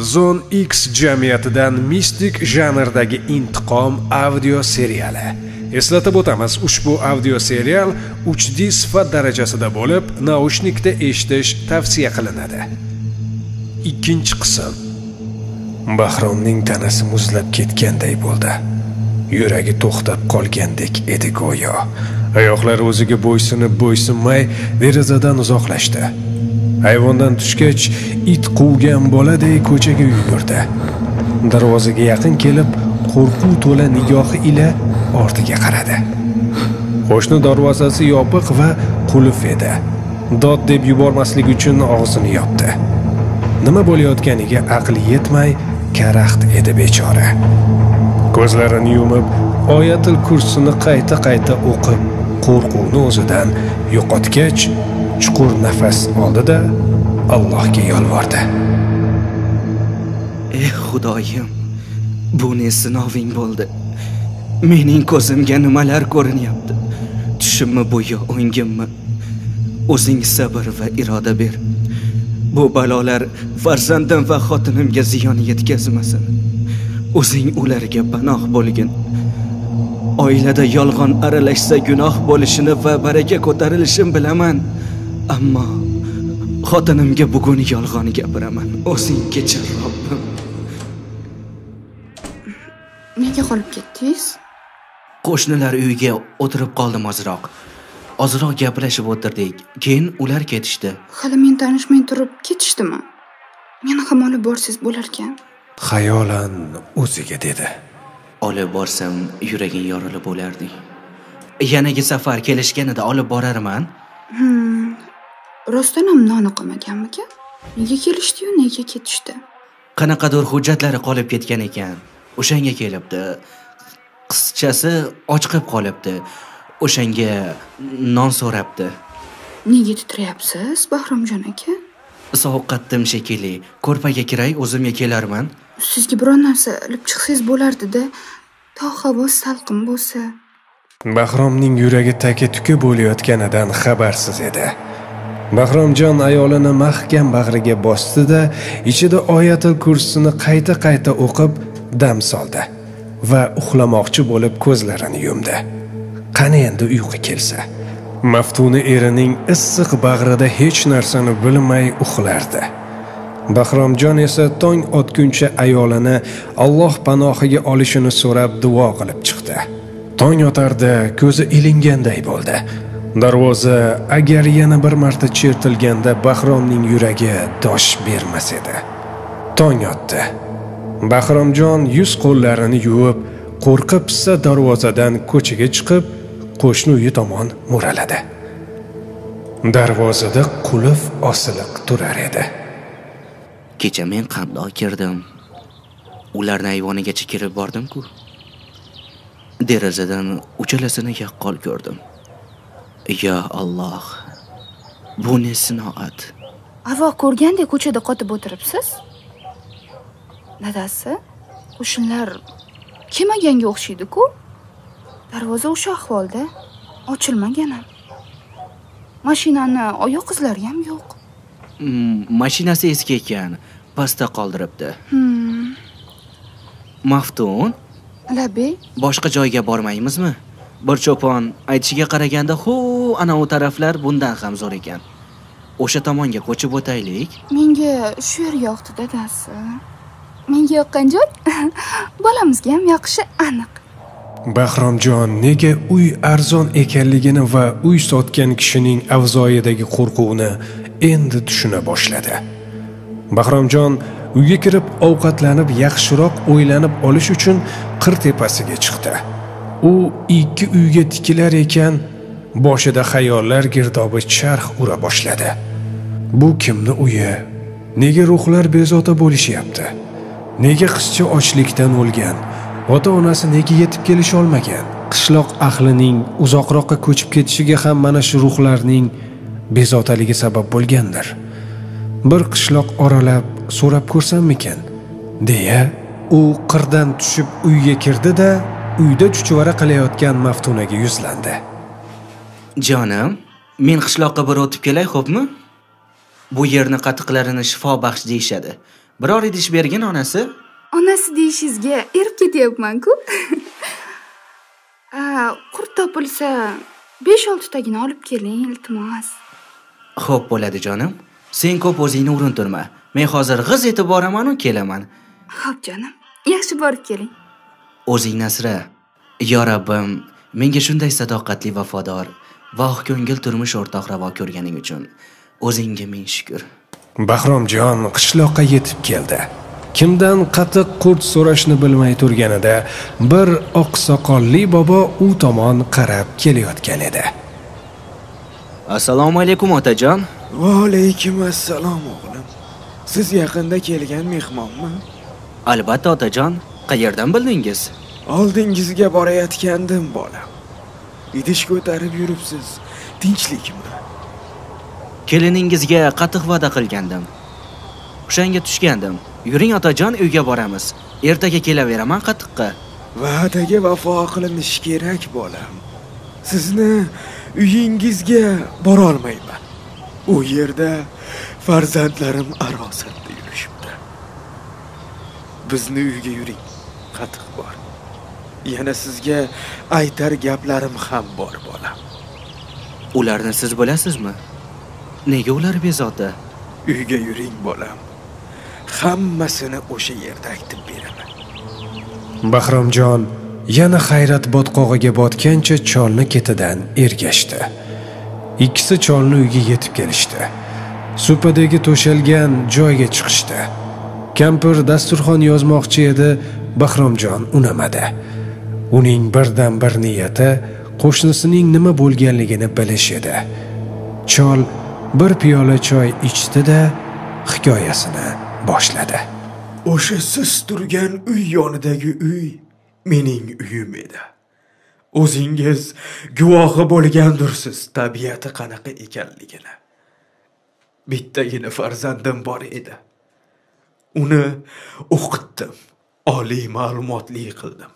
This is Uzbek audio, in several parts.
Zone X jamiyatidan mistik janrdagi intiqom audio seriali. Eslatib o'tamiz, ushbu audio serial 3D sifat darajasida bo'lib, naushnikda eshitish tavsiya qilinadi. Ikkinchi qism. Bahromning tanasi muzlab ketganday bo'ldi. Yuragi to'xtab qolgandek edi go'yo. Oyoqlari o'ziga bo'ysunib bo'ysunmay derazadan uzoqlashdi. Hayvondan tushgach, it quvgan boladay ko'chaga yugurdi. Darvozaga yaqin kelib, qo'rquv to'la nigohi ila ortiga qaradi. Qo'shni darvozasi yopiq va qulf edi. Dod deb yubormaslik uchun og'zini yopdi. Nima bo'layotganiga aqli yetmay, karaxt edi bechora. Ko'zlarini yumib, oyatul kursini qayta-qayta o'qib, qo'rquvni o'zidan yo'qotgach, chuqur nafas oldida Allohga yolvordi. ey xudoyim bu ne sinoving bo'ldi? Mening ko'zimga nimalar ko'rinyapti? Tushimmi bu yo o'ngimmi? O'zing sabr va iroda ber. Bu balolar farzandim va xotinimga ziyon yetkazmasin. O'zing ularga panoh bo'lgin. Oilada yolg'on aralashsa gunoh bo'lishini va baraka ko'tarilishini bilaman. Ammo xotinimga bugun yolg'on gapiraman. O'zing kechir robbim. Nega qolib ketdingiz? Qo'shnilar uyiga o'tirib qoldim ozroq. Ozroq gaplashib o'tirdik. Keyin ular ketishdi. Hali men tanishmay turib ketishdimi? Meni ham olib borsangiz bo'larkan. Xayolan o'ziga dedi. olib borsam yuraging yorilib bo'larding yanagi safar kelishganida olib borarman. Hmm. Rostdan ham noni qolmaganmikan nega kelishdiyu? Nega ketishdi? Qanaqadir hujjatlari qolib ketgan ekan. O'shanga kelibdi. Qizchasi och qolib qolibdi. O'shanga non so'rabdi. Nega titrayapsiz bahromjon aka? Sovuqqatdim shekilli ko'rpaga kiray o'zimga kelarman. Sizga biror narsa ilib chiqsangiz bo'lardida to havo salqin bo'lsa. Bahromning yuragi taka-tuka bo'layotganidan xabarsiz edi. Bahromjon ayolini mahkam bag'riga bosdi-da, ichida oyatul kursini qayta-qayta o'qib dam soldi va uxlamoqchi bo'lib ko'zlarini yumdi. Qani endi uyqu kelsa? Maftuni erining issiq bag'rida hech narsani bilmay uxlardi. Bahromjon esa tong otguncha ayolini Alloh panohiga olishini so'rab duo qilib chiqdi. Tong otardi, ko'zi ilinganday bo'ldi. Darvoza agar yana bir marta chertilganda Bahromning yuragi dosh bermas edi. Tong otdi. Bahromjon yuz qo'llarini yuvib, qo'rqib pissa darvozadan ko'chaga chiqib, qo'shni uyi tomon mo'raladi. Darvozada qulf osiliq turar edi. kecha men qandoq kirdim ularni ayvonigacha kirib bordim-ku derazadan uchalasini yaqqol ko'rdim yo alloh bu ne sinoat? Avval ko'rgandek ko'chada qotib o'tiribsiz? Dadasi qo'shnilar kelmaganga o'xshaydi-ku. Darvoza o'sha ahvolda ochilmagan ham mashinani oyoq izlari ham yo'q. Mm, mashinasi eski ekan pastda qoldiribdi. Hmm. maftun? Labey boshqa joyga bormaymizmi? Bir cho'pon aytishiga qaraganda hu ana u taraflar bundan ham zo'r ekan o'sha tomonga ko'chib o'taylik menga shu yer yoqdi dadasi menga yoqqan joy bolamizga ham yoqishi aniq Bahromjon nega uy arzon ekanligini va uy sotgan kishining avzoyidagi qo'rquvni endi tushuna boshladi. Bahromjon uyga kirib ovqatlanib yaxshiroq o'ylanib olish uchun qir tepasiga chiqdi. U ikki uyga tikilar ekan, boshida xayollar girdobi charx ura boshladi. Bu kimni uyi? Nega ruhlar bezovta bo'lishyapti? Nega qizcha ochlikdan o'lgan? ota-onasi nega yetib kelisha olmagan? Qishloq ahlining uzoqroqqa ko'chib ketishiga ham mana shu ruhlarning bezovtaligi sabab bo'lgandir. Bir qishloq oralab so'rab ko'rsammikan? deya u qirdan tushib uyga kirdi-da, uyda chuchvara qilayotgan Maftunaga yuzlandi. Jonim men qishloqqa bir o'tib kelay xo'pmi bu yerni qatiqlarini shifo baxsh deyishadi biror idish bergin onasi onasi deyishingizga erib ketyapman-ku. qurt topilsa 5-6 tagini olib keling, iltimos. xo'p bo'ladi jonim sen ko'p o'zingni urintirma men hozir g'iz etib boraman-u kelaman Xo'p, jonim. Yaxshi borib keling. o'zingni asra yo robbim menga shunday sadoqatli vafodor va oqko'ngil turmush o'rtoq ravo ko'rganing uchun. O'zingga ming shukr. Bahromjon qishloqqa yetib keldi. Kimdan qatiq qurt so'rashni bilmay turganida bir oqsoqolli bobo u tomon qarab kelayotgan edi. assalomu alaykum otajon. Va alaykum assalom o'g'lim. Siz yaqinda kelgan mehmonmi? Albatta otajon. Qayerdan bildingiz? Oldingizga borayotgandim bolam idish ko'tarib yuribsiz. Tinchlikmi keliningizga qattiq va'da qilgandim. O'shanga tushgandim. Yuring otajon uyga boramiz. Ertaga kelaveraman qatiqqa. Va'daga vafo qilinishi kerak bolam. Sizni uyingizga borolmayman. U yerda farzandlarim arosatda yurishibdi bizni uyga yuring. Qatiq bor yana sizga aytar gaplarim ham bor bolam ularni siz bilasizmi nega ular bezovta uyga yuring bolam hammasini o'sha yerda aytib beraman Bahromjon yana hayrat botqog'iga botgancha cholni ketidan ergashdi. Ikkisi cholni uyga yetib kelishdi. Supadagi to'shalgan joyga chiqishdi. Kampir dasturxon yozmoqchi edi, Bahromjon unamadi. Uning birdan bir niyati qo'shnisining nima bo'lganligini bilish edi. Chol bir piyola choy ichdi-da, hikoyasini boshladi. o'sha siz turgan uy yonidagi uy mening uyim edi o'zingiz guvohi bo'lgandirsiz tabiati qanaqa ekanligini bittagina farzandim bor edi uni o'qitdim oliy ma'lumotli qildim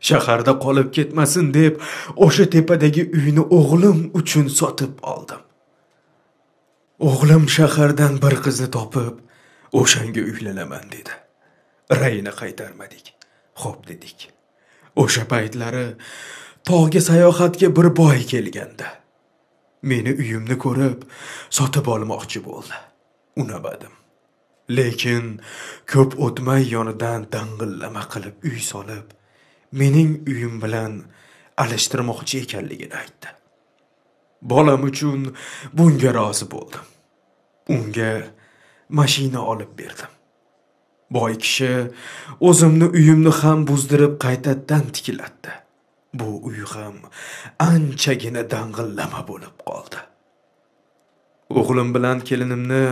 shaharda qolib ketmasin deb o'sha tepadagi uyni o'g'lim uchun sotib oldim. O'g'lim shahardan bir qizni topib o'shanga uylanaman dedi. Rayini qaytarmadik. Xo'p dedik. O'sha paytlari tog'ga sayohatga bir boy kelganda meni uyimni ko'rib sotib olmoqchi bo'ldi. Unamadim. Lekin ko'p o'tmay yonidan dang'illama qilib uy solib mening uyim bilan alishtirmoqchi ekanligini aytdi. Bolam uchun bunga rozi bo'ldim. Unga mashina olib berdim. Boy kishi o'zimni uyimni ham buzdirib qaytadan tiklatdi bu uy ham anchagina dang'illama bo'lib qoldi. O'g'lim bilan kelinimni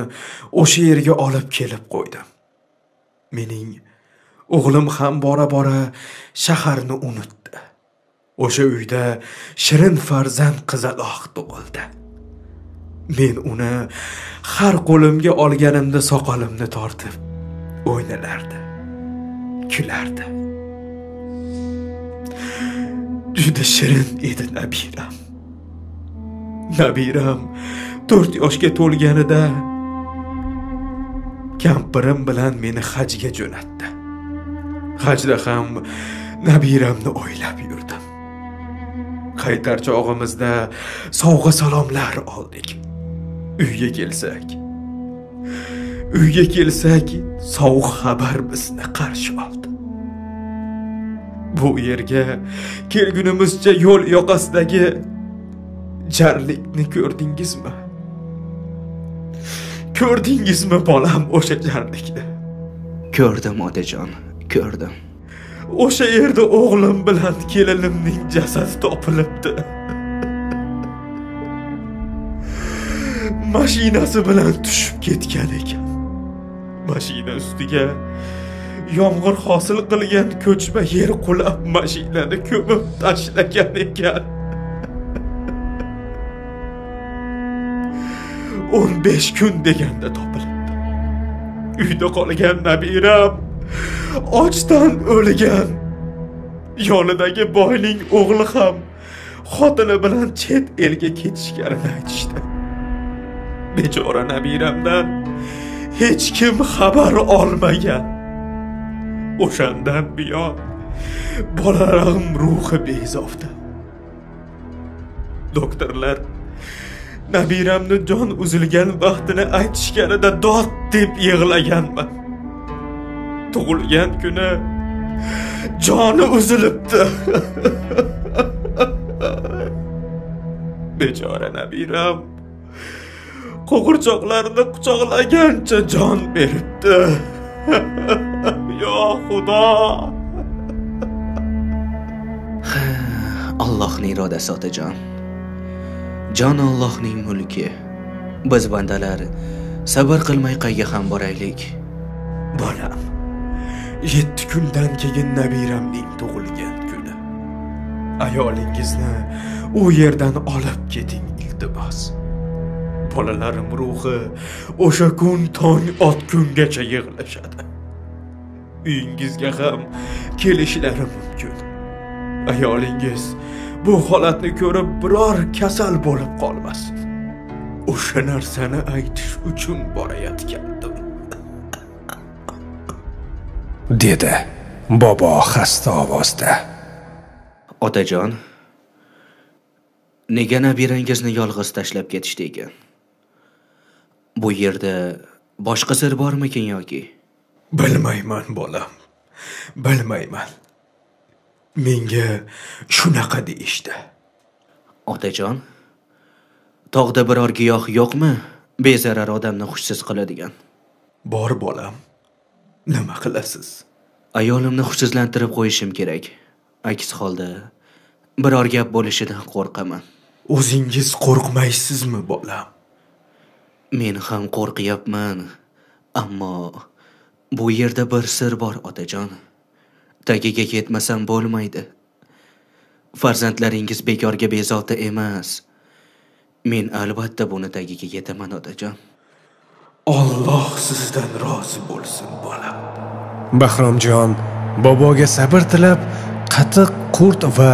o'sha yerga olib kelib qo'ydim. Mening o'g'lim ham bora bora shaharni unutdi. O'sha uyda shirin farzand qizaloq tug'ildi. Men uni har qo'limga olganimda soqolimni tortib o'ynalardi kulardi. Juda shirin edi nabiram. Nabiram to'rt yoshga to'lganida kampirim bilan meni hajga jo'natdi. Hajda ham nabiramni o'ylab yurdim. Qaytar chog'imizda sovg'a salomlar oldik. Uyga kelsak uyga kelsak sovuq xabar bizni qarshi oldi. Bu yerga kelgunimizcha yo'l yoqasidagi jarlikni ko'rdingizmi? Ko'rdingizmi bolam o'sha jarlikni? Ko'rdim otajon. Ko'rdim. O'sha yerda o'g'lim bilan kelinimning jasadi topilibdi. Mashinasi bilan tushib ketgan ekan. Mashina ustiga yomg'ir hosil qilgan ko'chma yer qulab mashinani ko'mib tashlagan ekan. O'n besh kun deganda topilibdi. Uyda qolgan nabiram ochdan o'lgan. Yonidagi boyning o'g'li ham xotini bilan chet elga ketishganini aytishdi. Bechora nabiramdan hech kim xabar olmagan. O'shandan buyon bolalarim ruhi bezovta. Doktorlar nabiramni jon uzilgan vaqtini aytishganida dod deb yig'laganman. Tug'ilgan kuni joni uzilibdi. Bechora nabiram qo'g'irchoqlarni quchoqlagancha jon beribdi. Yo xudo! Allohning irodasi otajon. Jon allohning mulki. Biz bandalar sabr qilmay qayga ham boraylik? Bolam. Yetti kundan keyin nabiramning tug'ilgan kuni. Ayolingizni u yerdan olib keting iltimos. Bolalarim ruhi o'sha kun tong otgungacha yig'lashadi. Uyingizga ham kelishlari mumkin. Ayolingiz bu holatni ko'rib biror kasal bo'lib qolmasin. O'sha narsani aytish uchun borayotgan. Dedi bobo xasta ovozda. Otajon nega nabirangizni yolg'iz tashlab ketishdi ekan? Bu yerda boshqa sir bormikin yoki? Bilmayman bolam. Bilmayman. Menga shunaqa deyishdi. Otajon tog'da biror giyoh yo'qmi? Bezarar odamni hushsiz qiladigan. Bor bolam nima qilasiz? Ayolimni hushsizlantirib qo'yishim kerak. Aks holda biror gap bo'lishidan qo'rqaman. O'zingiz qo'rqmaysizmi bolam? Men ham qo'rqyapman ammo bu yerda bir sir bor otajon. Tagiga yetmasam bo'lmaydi. Farzandlaringiz bekorga bezovta emas. Men albatta buni tagiga yetaman otajon Alloh sizdan rozi bo'lsin bolam. Bahromjon boboga sabr tilab qatiq qurt va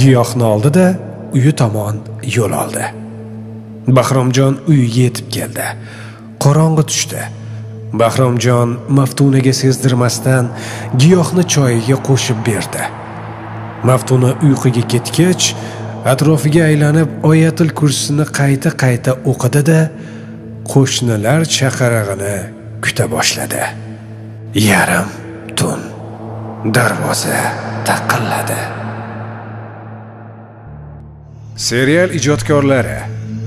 giyohni oldi-da uyi tomon yo'l oldi. Bahromjon uyiga yetib keldi. Qorong'i tushdi. Bahromjon maftunaga sezdirmasdan giyohni choyiga qo'shib berdi. Maftuna uyquga ketgach atrofiga aylanib oyatil kursini qayta qayta o'qidi-da qo'shnilar chaqirig'ini kuta boshladi. Yarim tun darvoza taqilladi. Serial ijodkorlari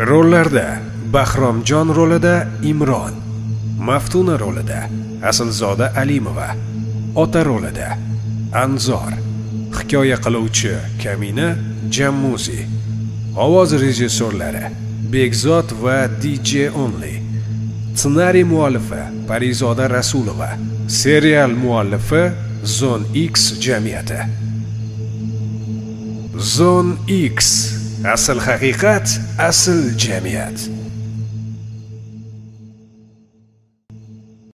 rollarda bahromjon rolida imron maftuna rolida aslzoda alimova ota rolida anzor hikoya qiluvchi kamina jammuzi ovoz rejissyorlari bekzod va dj only. Ssenariy muallifi parizoda rasulova. Serial muallifi Zone x jamiyati. Zone x asl haqiqat asl jamiyat.